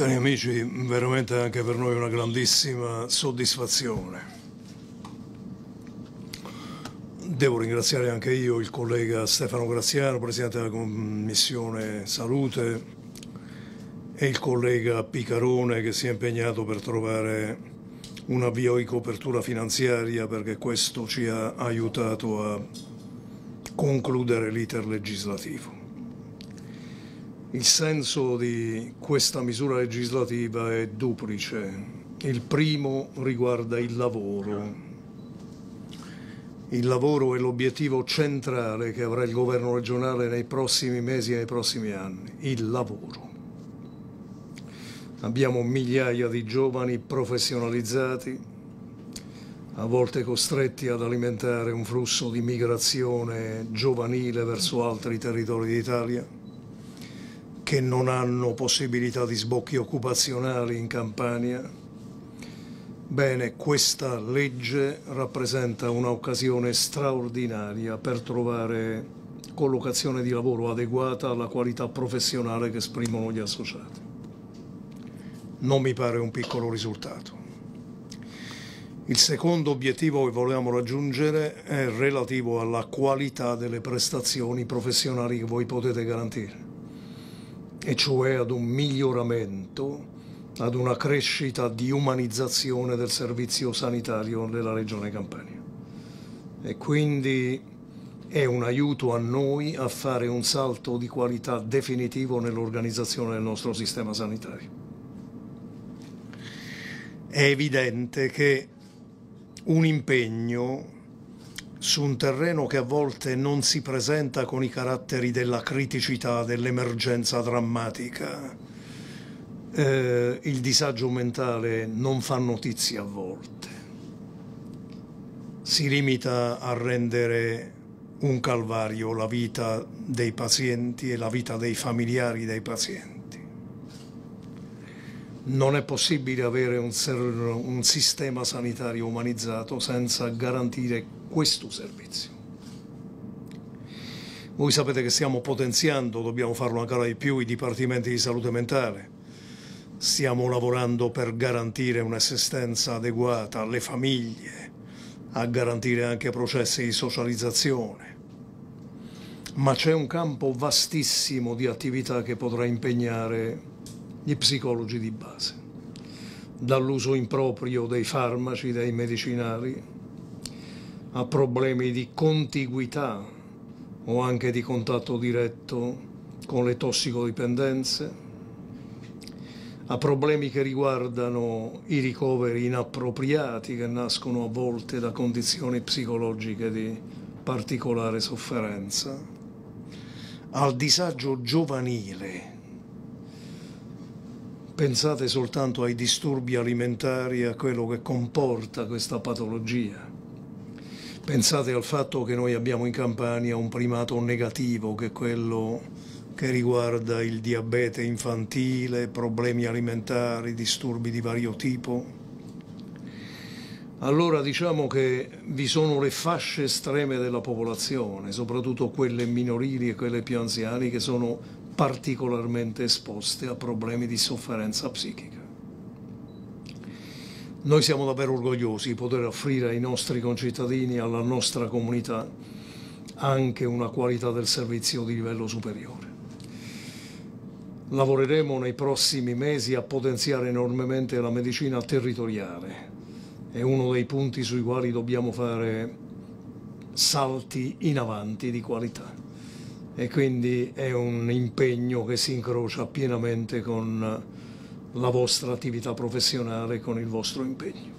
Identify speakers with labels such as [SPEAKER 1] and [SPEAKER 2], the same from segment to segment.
[SPEAKER 1] Cari amici, veramente anche per noi una grandissima soddisfazione. Devo ringraziare anche io il collega Stefano Graziano, Presidente della Commissione Salute, e il collega Picarone che si è impegnato per trovare un avvio di copertura finanziaria perché questo ci ha aiutato a concludere l'iter legislativo. Il senso di questa misura legislativa è duplice. Il primo riguarda il lavoro. Il lavoro è l'obiettivo centrale che avrà il governo regionale nei prossimi mesi e nei prossimi anni. Il lavoro. Abbiamo migliaia di giovani professionalizzati, a volte costretti ad alimentare un flusso di migrazione giovanile verso altri territori d'Italia, che non hanno possibilità di sbocchi occupazionali in Campania. Bene, questa legge rappresenta un'occasione straordinaria per trovare collocazione di lavoro adeguata alla qualità professionale che esprimono gli associati non mi pare un piccolo risultato. Il secondo obiettivo che volevamo raggiungere è relativo alla qualità delle prestazioni professionali che voi potete garantire, e cioè ad un miglioramento, ad una crescita di umanizzazione del servizio sanitario della Regione Campania. E quindi è un aiuto a noi a fare un salto di qualità definitivo nell'organizzazione del nostro sistema sanitario è evidente che un impegno su un terreno che a volte non si presenta con i caratteri della criticità, dell'emergenza drammatica, eh, il disagio mentale non fa notizia a volte, si limita a rendere un calvario la vita dei pazienti e la vita dei familiari dei pazienti. Non è possibile avere un, un, sistema sanitario umanizzato senza garantire questo servizio. Voi sapete che stiamo potenziando, dobbiamo farlo ancora di più, i dipartimenti di salute mentale. Stiamo lavorando per garantire un'assistenza adeguata alle famiglie, a garantire anche processi di socializzazione. Ma c'è un campo vastissimo di attività che potrà impegnare gli psicologi di base, dall'uso improprio dei farmaci, dei medicinali, a problemi di contiguità o anche di contatto diretto con le tossicodipendenze, a problemi che riguardano i ricoveri inappropriati che nascono a volte da condizioni psicologiche di particolare sofferenza, al disagio giovanile Pensate soltanto ai disturbi alimentari e a quello che comporta questa patologia. Pensate al fatto che noi abbiamo in Campania un primato negativo, che è quello che riguarda il diabete infantile, problemi alimentari, disturbi di vario tipo. Allora diciamo che vi sono le fasce estreme della popolazione, soprattutto quelle minorili e quelle più anziane, che sono particolarmente esposte a problemi di sofferenza psichica. Noi siamo davvero orgogliosi di poter offrire ai nostri concittadini, alla nostra comunità, anche una qualità del servizio di livello superiore. Lavoreremo nei prossimi mesi a potenziare enormemente la medicina territoriale. È uno dei punti sui quali dobbiamo fare salti in avanti di qualità e quindi è un impegno che si incrocia pienamente con la vostra attività professionale, con il vostro impegno.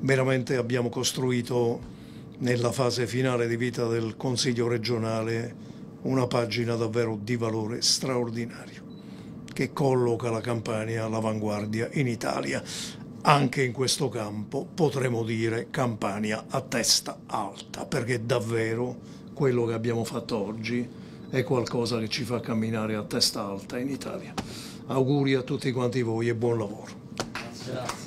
[SPEAKER 1] Veramente abbiamo costruito nella fase finale di vita del Consiglio regionale una pagina davvero di valore straordinario che colloca la Campania all'avanguardia in Italia. Anche in questo campo potremmo dire Campania a testa alta, perché davvero quello che abbiamo fatto oggi è qualcosa che ci fa camminare a testa alta in Italia. Auguri a tutti quanti voi e buon lavoro. Grazie.